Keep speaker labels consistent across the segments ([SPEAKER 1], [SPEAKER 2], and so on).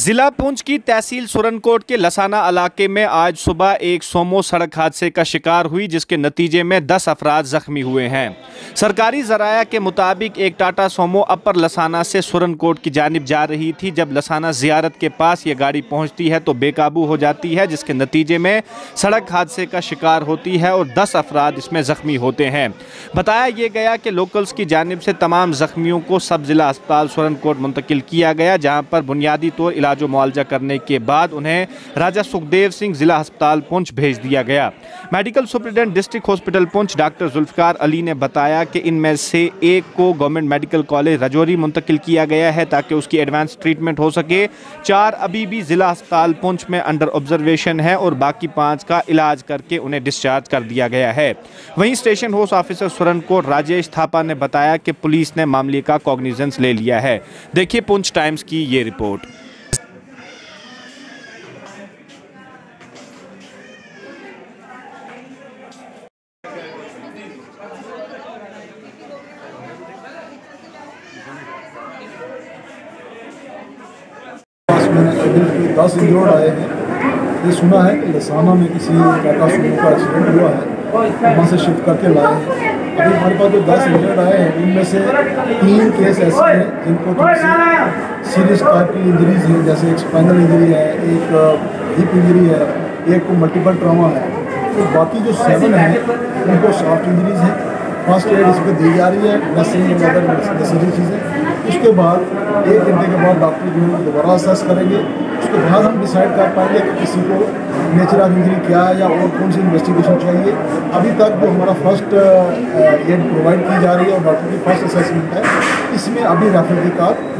[SPEAKER 1] जिला पुंछ की तहसील सुरनकोट के लसाना इलाके में आज सुबह एक सोमो सड़क हादसे का शिकार हुई, जिसके नतीजे में 10 अफराद जख्मी हुए हैं। सरकारी जराया के मुताबिक एक टाटा सोमो अपर लसाना से सुरनकोट की जानब जा रही थी। जब लसाना जियारत के पास ये गाड़ी पहुँचती है तो बेकाबू हो जाती है, जिसके नतीजे में सड़क हादसे का शिकार होती है और दस अफराद इसमें ज़ख्मी होते हैं। बताया ये गया कि लोकल्स की जानब से तमाम जख्मियों को सब जिला अस्पताल सुरनकोट मुंतकिल किया गया, जहाँ पर बुनियादी तौर इलाज मुआवजा करने के बाद उन्हें राजा सुखदेव सिंह जिला अस्पताल पुंछ भेज दिया गया। Medical superintendent district hospital Poonch doctor Zulfar Ali ने बताया कि इनमें से एक को गवर्नमेंट मेडिकल कॉलेज रजौरी मुंतकिल किया गया है ताकि उसकी एडवांस ट्रीटमेंट हो सके। चार अभी भी जिला अस्पताल पुंछ में अंडर ऑब्जर्वेशन है और बाकी पाँच का इलाज करके उन्हें डिस्चार्ज कर दिया गया है। वहीं station house officer Surankote Rajesh Thapa ने बताया कि पुलिस ने मामले का कॉग्निजेंस ले लिया है। देखिए पुंछ टाइम्स की ये रिपोर्ट।
[SPEAKER 2] दस इंजर्ड आए हैं। ये सुना है कि लसाना में किसी टाटा सुमो का एक्सीडेंट हुआ है। वहाँ से शिफ्ट करके लाए हैं। अभी हमारे पास जो दस इंजर्ड आए हैं उनमें से तीन केस ऐसे हैं जिनको थोड़ी सीरियस टाइप की इंजरीज हैं। जैसे एक स्पाइनल इंजरी है, एक हिप इंजरी है, एक को मल्टीपल ट्रामा है। तो बाकी जो सेवन हैं, उनको सॉफ्ट इंजरीज हैं। फ़र्स्ट एड इस पर दी जा रही है नर्सिंग अदर नेसेसरी चीज़ें उसके बाद एक घंटे के बाद डॉक्टर जो है दोबारा असेस करेंगे। उसके बाद हम डिसाइड कर पाएँगे कि किसी को नेचर ऑफ़ इंजरी क्या है या और कौन सी इन्वेस्टिगेशन चाहिए। अभी तक जो हमारा फ़र्स्ट एड प्रोवाइड की जा रही है और डॉक्टर की फ़र्स्ट असेसमेंट है इसमें अभी रेफर के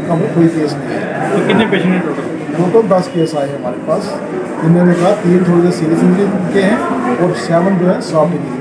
[SPEAKER 2] कम कोई केस नहीं है।
[SPEAKER 3] तो कितने पेशेंट हैं टोटल
[SPEAKER 2] टोटल दस केस आए हैं हमारे पास। जिनमें कहा तीन थोड़े से सीरियस इंजरी के हैं और सेवन जो है सॉफ्ट इंजरी